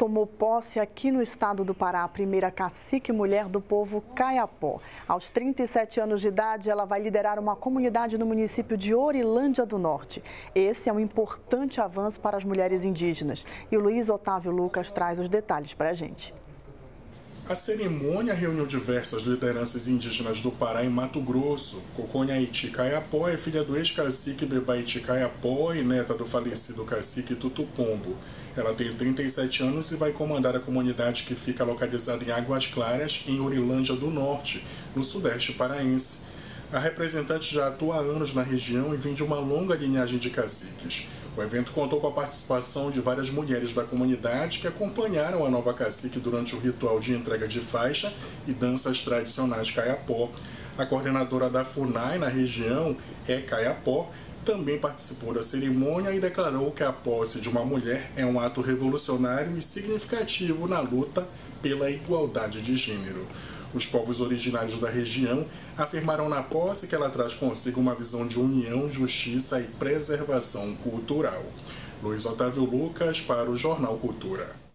tomou posse aqui no estado do Pará a primeira cacique mulher do povo Caiapó. Aos 37 anos de idade, ela vai liderar uma comunidade no município de Orilândia do Norte. Esse é um importante avanço para as mulheres indígenas. E o Luiz Otávio Lucas traz os detalhes para a gente. A cerimônia reuniu diversas lideranças indígenas do Pará e Mato Grosso. Coconhaiti Caiapó é filha do ex-cacique Bebaiti Caiapó e neta do falecido cacique Tutupombo. Ela tem 37 anos e vai comandar a comunidade que fica localizada em Águas Claras, em Orilândia do Norte, no sudeste paraense. A representante já atua há anos na região e vem de uma longa linhagem de caciques. O evento contou com a participação de várias mulheres da comunidade que acompanharam a nova cacique durante o ritual de entrega de faixa e danças tradicionais caiapó. A coordenadora da FUNAI na região é Caiapó também participou da cerimônia e declarou que a posse de uma mulher é um ato revolucionário e significativo na luta pela igualdade de gênero. Os povos originários da região afirmaram na posse que ela traz consigo uma visão de união, justiça e preservação cultural. Luiz Otávio Lucas para o Jornal Cultura.